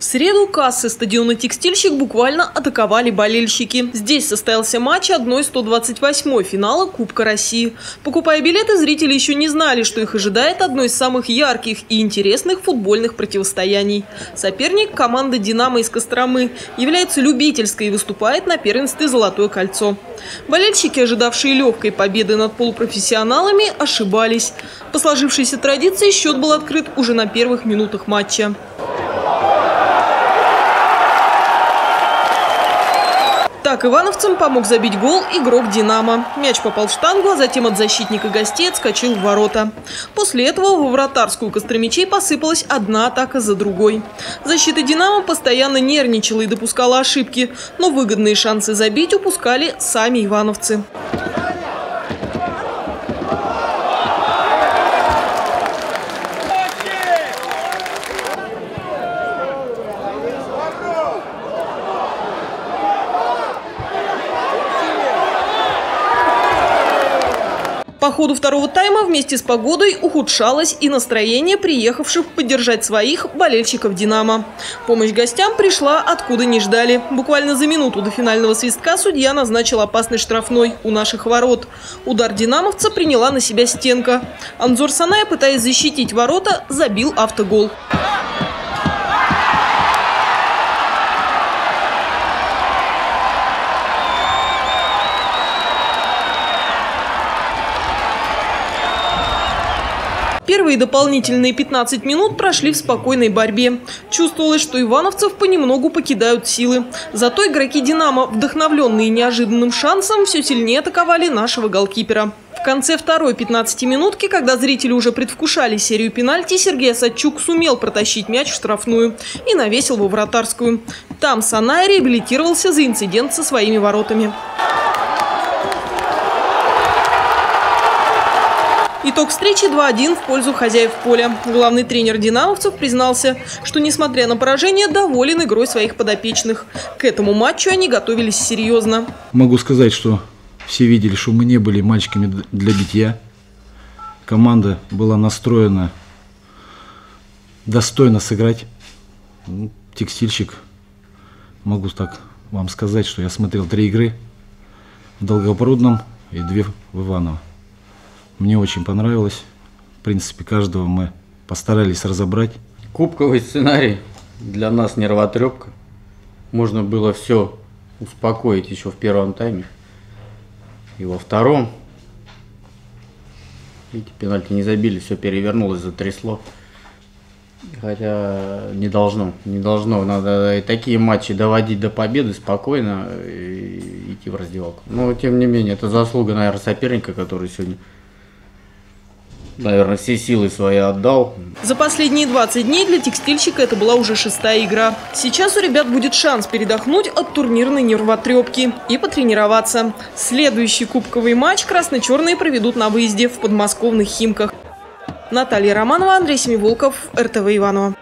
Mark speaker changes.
Speaker 1: В среду кассы стадиона «Текстильщик» буквально атаковали болельщики. Здесь состоялся матч 1-128 финала Кубка России. Покупая билеты, зрители еще не знали, что их ожидает одно из самых ярких и интересных футбольных противостояний. Соперник – команда «Динамо» из Костромы. Является любительской и выступает на первенстве «Золотое кольцо». Болельщики, ожидавшие легкой победы над полупрофессионалами, ошибались. По сложившейся традиции счет был открыт уже на первых минутах матча. Так ивановцам помог забить гол игрок «Динамо». Мяч попал в штангу, а затем от защитника гостей отскочил в ворота. После этого во вратарскую Костромичей посыпалась одна атака за другой. Защита «Динамо» постоянно нервничала и допускала ошибки, но выгодные шансы забить упускали сами ивановцы. По ходу второго тайма вместе с погодой ухудшалось и настроение приехавших поддержать своих болельщиков «Динамо». Помощь гостям пришла откуда не ждали. Буквально за минуту до финального свистка судья назначил опасный штрафной у наших ворот. Удар «Динамовца» приняла на себя стенка. Анзор Саная, пытаясь защитить ворота, забил автогол. Первые дополнительные 15 минут прошли в спокойной борьбе. Чувствовалось, что ивановцев понемногу покидают силы. Зато игроки «Динамо», вдохновленные неожиданным шансом, все сильнее атаковали нашего голкипера. В конце второй 15-минутки, когда зрители уже предвкушали серию пенальти, Сергей Осадчук сумел протащить мяч в штрафную и навесил во вратарскую. Там Санай реабилитировался за инцидент со своими воротами. Итог встречи 2-1 в пользу хозяев поля. Главный тренер «Динамовцев» признался, что, несмотря на поражение, доволен игрой своих подопечных. К этому матчу они готовились серьезно.
Speaker 2: Могу сказать, что все видели, что мы не были мальчиками для битья. Команда была настроена достойно сыграть. Ну, текстильщик, могу так вам сказать, что я смотрел три игры в Долгопрудном и две в Иваново. Мне очень понравилось. В принципе, каждого мы постарались разобрать.
Speaker 3: Кубковый сценарий для нас нервотрепка. Можно было все успокоить еще в первом тайме. И во втором. Видите, пенальти не забили, все перевернулось, затрясло. Хотя не должно, не должно. Надо и такие матчи доводить до победы спокойно и идти в раздевалку. Но тем не менее, это заслуга, наверное, соперника, который сегодня наверное, все силы свои отдал.
Speaker 1: За последние 20 дней для текстильщика это была уже шестая игра. Сейчас у ребят будет шанс передохнуть от турнирной нервотрепки и потренироваться. Следующий кубковый матч красно-черные проведут на выезде в подмосковных Химках. Наталья Романова, Андрей Семиволков, РТВ Иванова.